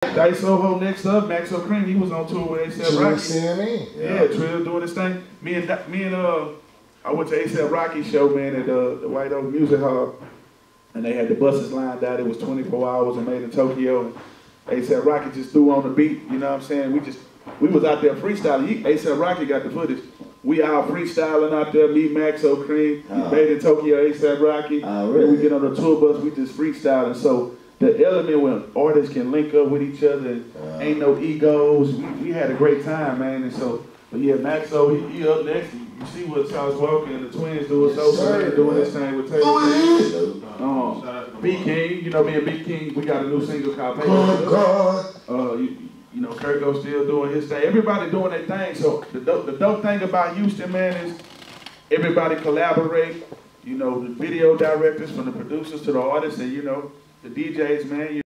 Dice Soho next up, Maxo Kream, he was on tour with ASAP Rocky. CME. Yeah, Trill doing his thing. Me and me and uh, I went to ASAP Rocky show, man, at uh, the White Oak Music Hall, and they had the buses lined out. It was 24 hours and made in Tokyo. ASAP Rocky just threw on the beat. You know what I'm saying? We just we was out there freestyling. ASAP Rocky got the footage. We out freestyling out there. Me, Maxo Kream, Uh-huh. made in Tokyo. ASAP Rocky. And really? we get on the tour bus. We just freestyling. So. The element when artists can link up with each other, Uh-huh. ain't no egos. We, we had a great time, man. And so, but yeah, Maxo, he, he up next. You see what Charles Walker and the twins doing, so Yes, sir. doing this thing with Taylor. Oh, Um, B King, you know, me and B King, we got a new single called yeah. Good God. Uh, you, you know, Kirko still doing his thing. Everybody doing their thing. So the dope, the dope thing about Houston, man, is everybody collaborate. You know, the video directors, from the producers to the artists, and you know, the DJs, man. You